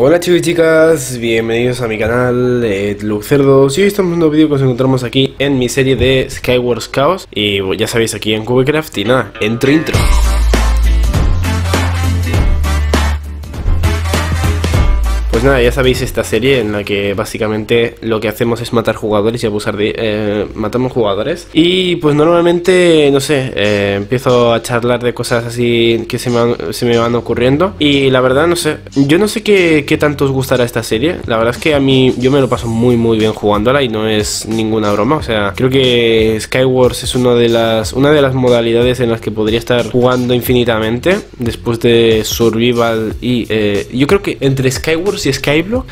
Hola chicos y chicas, bienvenidos a mi canal de Lucerdos y hoy estamos en un vídeo que nos encontramos aquí en mi serie de Skywars Chaos. Y ya sabéis aquí en Cubecraft y nada, entro intro. Pues nada, ya sabéis esta serie en la que básicamente lo que hacemos es matar jugadores y abusar de... Eh, matamos jugadores. Y pues normalmente, no sé, eh, empiezo a charlar de cosas así que se me, se me, van ocurriendo. Y la verdad, no sé, yo no sé qué, qué, tanto os gustará esta serie. La verdad es que a mí yo me lo paso muy muy bien jugándola y no es ninguna broma. O sea, creo que Skywars es una de las, una de las modalidades en las que podría estar jugando infinitamente. Después de Survival y... Eh, yo creo que entre Skywars y Skyblock.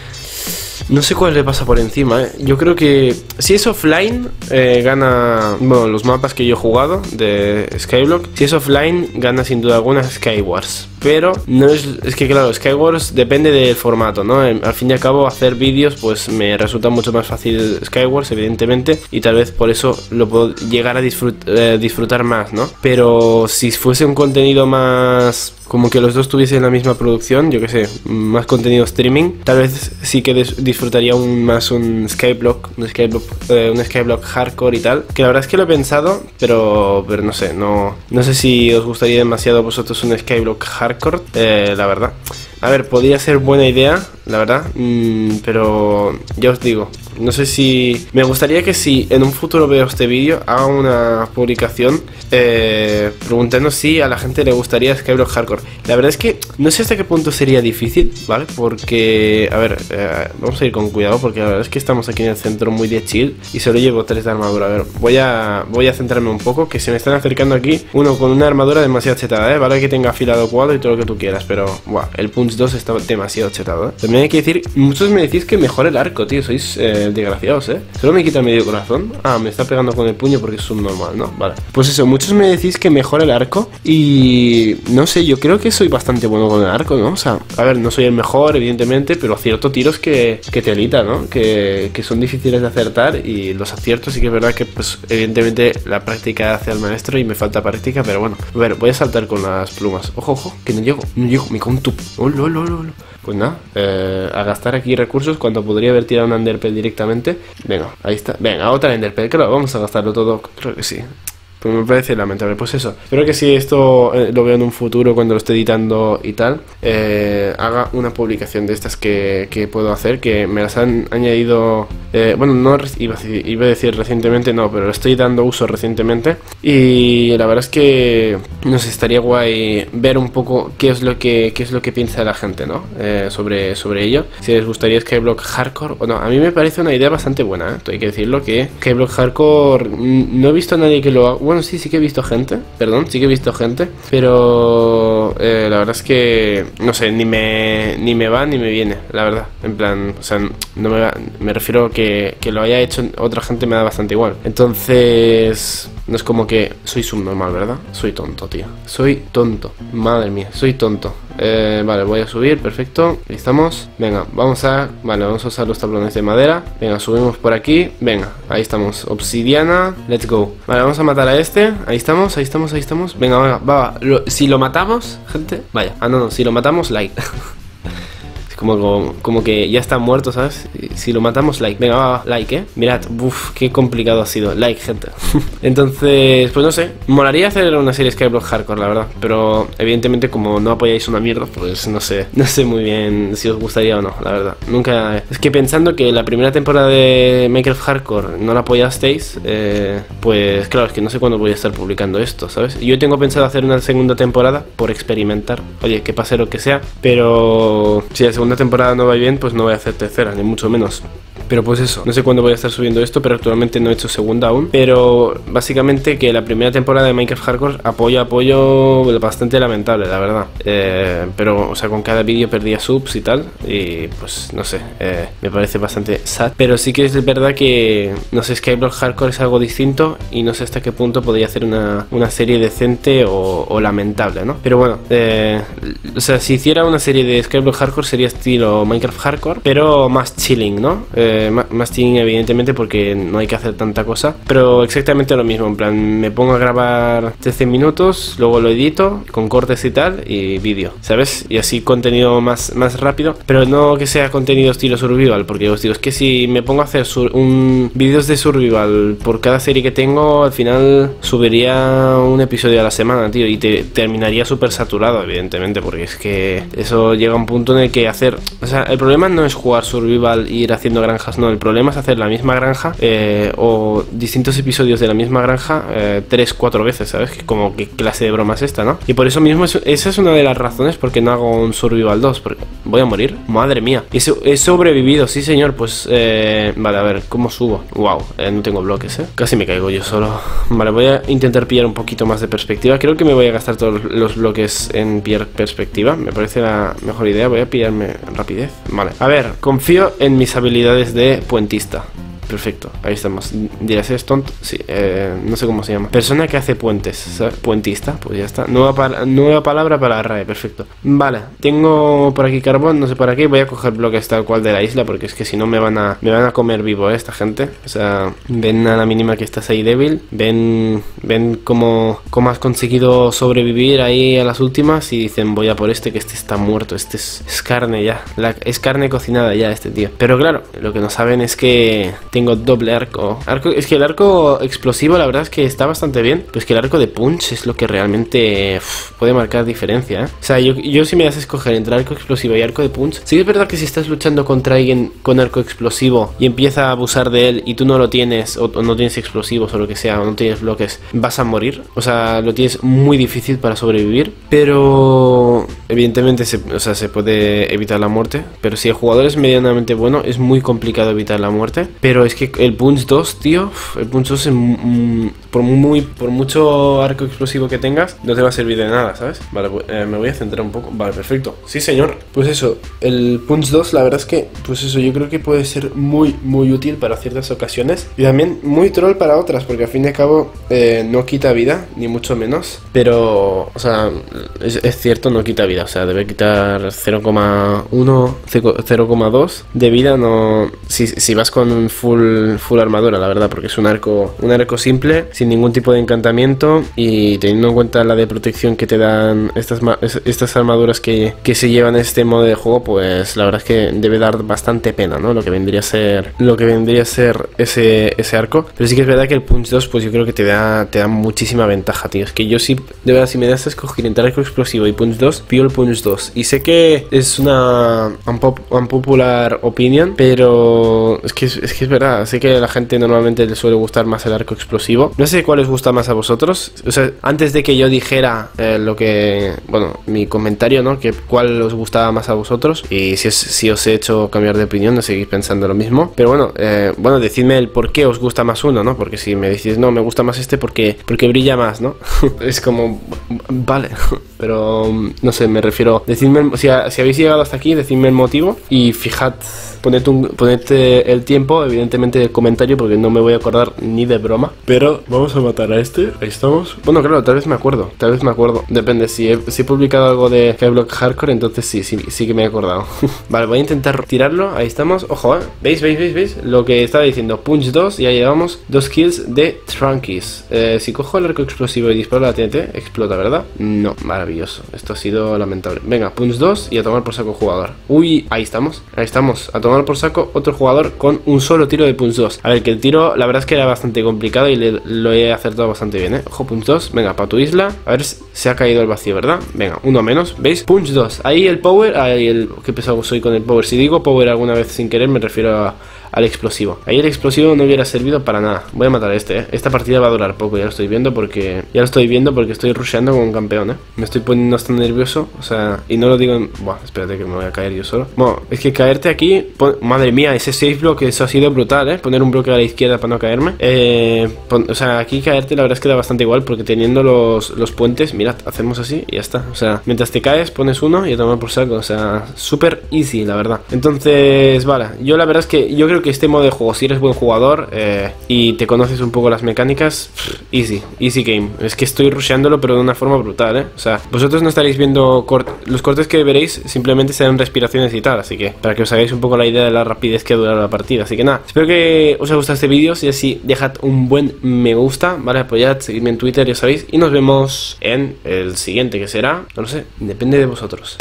No sé cuál le pasa por encima, ¿eh? Yo creo que si es offline, eh, gana. Bueno, los mapas que yo he jugado de Skyblock. Si es offline, gana sin duda alguna Skywars. Pero no es. Es que, claro, Skywars depende del formato, ¿no? Al fin y al cabo, hacer vídeos, pues me resulta mucho más fácil Skywars, evidentemente. Y tal vez por eso lo puedo llegar a eh, disfrutar más, ¿no? Pero si fuese un contenido más como que los dos tuviesen la misma producción, yo que sé, más contenido streaming, tal vez sí que disfrutaría aún más un Skyblock, un Skyblock, eh, un Skyblock hardcore y tal. Que la verdad es que lo he pensado, pero, pero no sé, no, no sé si os gustaría demasiado a vosotros un Skyblock hardcore, eh, la verdad. A ver, podría ser buena idea, la verdad, mm, pero ya os digo, no sé si... Me gustaría que si en un futuro veo este vídeo, haga una publicación eh, preguntando si a la gente le gustaría Skyblock Hardcore. La verdad es que no sé hasta qué punto sería difícil, ¿vale? Porque, a ver, eh, vamos a ir con cuidado porque la verdad es que estamos aquí en el centro muy de chill y solo llevo tres de armadura. A ver, voy a, voy a centrarme un poco, que se me están acercando aquí uno con una armadura demasiado chetada, ¿eh? Vale que tenga afilado cuadro y todo lo que tú quieras, pero, buah, el punch 2 está demasiado chetado, ¿eh? También hay que decir, muchos me decís que mejore el arco, tío, sois eh, desgraciados, ¿eh? Solo me quita medio corazón. Ah, me está pegando con el puño porque es subnormal, ¿no? Vale. Pues eso, muchos me decís que mejore el arco y no sé, yo creo que soy bastante bueno con el arco, ¿no? O sea, a ver, no soy el mejor, evidentemente, pero acierto tiros que, que te elita, ¿no? Que, que son difíciles de acertar y los aciertos sí que es verdad que, pues, evidentemente la práctica hace al maestro y me falta práctica, pero bueno. A ver, voy a saltar con las plumas. Ojo, ojo, que no llego, no llego, me conto. Oh, lo, lo, lo, Pues nada, eh, a gastar aquí recursos cuando podría haber tirado un Enderpell directamente. Venga, ahí está. Venga, otra Enderpell, claro, vamos a gastarlo todo. Creo que sí. Pues me parece lamentable. Pues eso. Espero que si esto eh, lo veo en un futuro cuando lo esté editando y tal, eh, haga una publicación de estas que, que, puedo hacer, que me las han añadido. Eh, bueno, no iba a, decir, recientemente, no, pero lo estoy dando uso recientemente. Y la verdad es que nos estaría guay ver un poco qué es lo que, qué es lo que piensa la gente, ¿no? Eh, sobre, sobre ello. Si les gustaría Skyblock Hardcore o no. A mí me parece una idea bastante buena. Hay que decirlo que Skyblock Hardcore no he visto a nadie que lo haga bueno, sí, sí que he visto gente, perdón, sí que he visto gente, pero eh, la verdad es que, no sé, ni me, ni me va ni me viene, la verdad. En plan, o sea, no me, me refiero que, que lo haya hecho otra gente me da bastante igual. Entonces, no es como que soy subnormal, ¿verdad? Soy tonto, tío. Soy tonto. Madre mía, soy tonto. Eh, vale, voy a subir, perfecto. Ahí estamos. Venga, vamos a... Vale, vamos a usar los tablones de madera. Venga, subimos por aquí. Venga, ahí estamos. Obsidiana. Let's go. Vale, vamos a matar a este. Ahí estamos, ahí estamos, ahí estamos. Venga, venga, va, si lo matamos, gente... Vaya. Ah, no, no. Si lo matamos, like. Como, como, que ya está muerto, ¿sabes? Si lo matamos, like. Venga, va, like, ¿eh? Mirad, uff, qué complicado ha sido. Like, gente. Entonces, pues no sé. Molaría hacer una serie Skyblock Hardcore, la verdad. Pero evidentemente, como no apoyáis una mierda, pues no sé. No sé muy bien si os gustaría o no, la verdad. Nunca. Es que pensando que la primera temporada de Minecraft Hardcore no la apoyasteis, eh, pues claro, es que no sé cuándo voy a estar publicando esto, ¿sabes? Yo tengo pensado hacer una segunda temporada por experimentar. Oye, que pase lo que sea. Pero si la segunda segunda temporada no va bien, pues no voy a hacer tercera, ni mucho menos. Pero pues eso, no sé cuándo voy a estar subiendo esto, pero actualmente no he hecho segunda aún. Pero básicamente que la primera temporada de Minecraft Hardcore apoyo, apoyo bastante lamentable, la verdad. Eh, pero, o sea, con cada vídeo perdía subs y tal. Y pues no sé, eh, me parece bastante sad. Pero sí que es verdad que, no sé, Skyblock Hardcore es algo distinto y no sé hasta qué punto podría hacer una, una serie decente o, lamentable, ¿no? Pero bueno, eh, o sea, si hiciera una serie de Skyblock Hardcore sería estilo Minecraft Hardcore, pero más chilling, ¿no? Eh, eh, más team evidentemente porque no hay que hacer tanta cosa, pero exactamente lo mismo, en plan, me pongo a grabar 13 minutos, luego lo edito con cortes y tal y vídeo, ¿sabes? Y así contenido más, más rápido, pero no que sea contenido estilo survival, porque os digo, es que si me pongo a hacer un vídeos de survival por cada serie que tengo, al final subiría un episodio a la semana, tío, y te terminaría súper saturado, evidentemente, porque es que eso llega a un punto en el que hacer, o sea, el problema no es jugar survival e ir haciendo no, el problema es hacer la misma granja eh, o distintos episodios de la misma granja eh, tres, cuatro veces, ¿sabes? Como qué clase de broma es esta, ¿no? Y por eso mismo, esa es una de las razones por qué no hago un survival 2, porque voy a morir, madre mía. He sobrevivido, sí señor, pues eh, vale, a ver, ¿cómo subo? Wow, no tengo bloques, ¿eh? Casi me caigo yo solo. Vale, voy a intentar pillar un poquito más de perspectiva. Creo que me voy a gastar todos los bloques en perspectiva. Me parece la mejor idea. Voy a pillarme rapidez. Vale. A ver, confío en mis habilidades de puentista. Perfecto, ahí estamos. Dirás, ¿es tonto? Sí, eh, no sé cómo se llama. Persona que hace puentes, ¿sabes? Puentista, pues ya está. Nueva, nueva palabra para la RAE, perfecto. Vale, tengo por aquí carbón, no sé para qué. Voy a coger bloques tal cual de la isla, porque es que si no me van a me van a comer vivo ¿eh? esta gente. O sea, ven a la mínima que estás ahí débil. Ven, ven cómo, cómo has conseguido sobrevivir ahí a las últimas y dicen, voy a por este, que este está muerto. Este es, carne ya. es carne cocinada ya este tío. Pero claro, lo que no saben es que tengo doble arco. arco. Es que el arco explosivo, la verdad es que está bastante bien. Pues que el arco de punch es lo que realmente puede marcar diferencia. ¿eh? O sea, yo, yo si me das a escoger entre arco explosivo y arco de punch, sí es verdad que si estás luchando contra alguien con arco explosivo y empieza a abusar de él y tú no lo tienes, o, no tienes explosivos o lo que sea, o no tienes bloques, vas a morir. O sea, lo tienes muy difícil para sobrevivir. Pero evidentemente se, o sea, se puede evitar la muerte. Pero si el jugador es medianamente bueno, es muy complicado evitar la muerte. Pero es que el Punch 2, tío, el Punch 2 por, muy, por mucho arco explosivo que tengas, no te va a servir de nada, ¿sabes? Vale, pues, eh, me voy a centrar un poco. Vale, perfecto. Sí, señor. Pues eso, el Punch 2, la verdad es que, pues eso, yo creo que puede ser muy, muy útil para ciertas ocasiones y también muy troll para otras, porque al fin y al cabo eh, no quita vida, ni mucho menos. Pero, o sea, es, es cierto, no quita vida, o sea, debe quitar 0,1, 0,2 de vida, no. Si, si vas con un full armadura, la verdad, porque es un arco, un arco simple, sin ningún tipo de encantamiento y teniendo en cuenta la de protección que te dan estas, estas armaduras que, que se llevan en este modo de juego, pues la verdad es que debe dar bastante pena, ¿no? Lo que vendría a ser, lo que vendría a ser ese, ese arco. Pero sí que es verdad que el Punch 2, pues yo creo que te da, te da muchísima ventaja, tío. Es que yo sí, de verdad, si me das a escoger entre arco explosivo y Punch 2, pido el Punch 2. Y sé que es una unpopular opinion, pero es que es que es verdad Así que a la gente normalmente le suele gustar más el arco explosivo. No sé cuál os gusta más a vosotros. O sea, antes de que yo dijera eh, lo que, bueno, mi comentario, ¿no? Que cuál os gustaba más a vosotros. Y si, os he hecho cambiar de opinión, no seguís pensando lo mismo. Pero bueno, eh, bueno, decidme el por qué os gusta más uno, ¿no? Porque si me decís, no, me gusta más este porque, porque brilla más, ¿no? es como, vale. Pero, no sé, me refiero, decidme, si, si habéis llegado hasta aquí, decidme el motivo y fijad poned, un, el tiempo, evidentemente, el comentario, porque no me voy a acordar ni de broma. Pero vamos a matar a este. Ahí estamos. Bueno, claro, tal vez me acuerdo. Tal vez me acuerdo. Depende. Si he, si he publicado algo de Skyblock Hardcore, entonces sí, sí, sí que me he acordado. vale, voy a intentar tirarlo. Ahí estamos. Ojo, ¿eh? ¿Veis, veis, veis, veis? Lo que estaba diciendo. Punch 2. Ya llevamos dos kills de Trunkies. Eh, si cojo el arco explosivo y disparo la TNT, explota, ¿verdad? No. Maravilloso. Esto ha sido lamentable. Venga, Punch 2 y a tomar por saco jugador. Uy, ahí estamos. Ahí estamos. A tomar por saco otro jugador con un solo tiro de Punch 2. A ver, que el tiro la verdad es que era bastante complicado y lo he acertado bastante bien, ¿eh? Ojo, Punch 2, venga, para tu isla. A ver, se ha caído el vacío, ¿verdad? Venga, uno menos, ¿veis? Punch 2. Ahí el power, ahí el... Qué pesado soy con el power. Si digo power alguna vez sin querer, me refiero a al explosivo. Ahí el explosivo no hubiera servido para nada. Voy a matar a este, ¿eh? Esta partida va a durar poco, ya lo estoy viendo porque... Ya lo estoy viendo porque estoy rusheando como un campeón, ¿eh? Me estoy poniendo hasta nervioso, o sea... Y no lo digo en... Buah, espérate que me voy a caer yo solo. Bueno, es que caerte aquí... Madre mía, ese safe block, eso ha sido brutal, ¿eh? Poner un bloque a la izquierda para no caerme. Eh... O sea, aquí caerte la verdad es que da bastante igual porque teniendo los, los puentes... Mirad, hacemos así y ya está. O sea, mientras te caes, pones uno y a tomar por saco. O sea, súper easy, la verdad. Entonces, vale. Yo la verdad es que yo creo que este modo de juego, si eres buen jugador eh, y te conoces un poco las mecánicas, easy, easy game. Es que estoy rusheándolo, pero de una forma brutal, ¿eh? O sea, vosotros no estaréis viendo los cortes que veréis, simplemente serán respiraciones y tal. Así que para que os hagáis un poco la idea de la rapidez que dura la partida. Así que nada, espero que os haya gustado este vídeo. Si así, dejad un buen me gusta, ¿vale? Apoyad, seguidme en Twitter, ya sabéis. Y nos vemos en el siguiente, que será, no lo sé, depende de vosotros.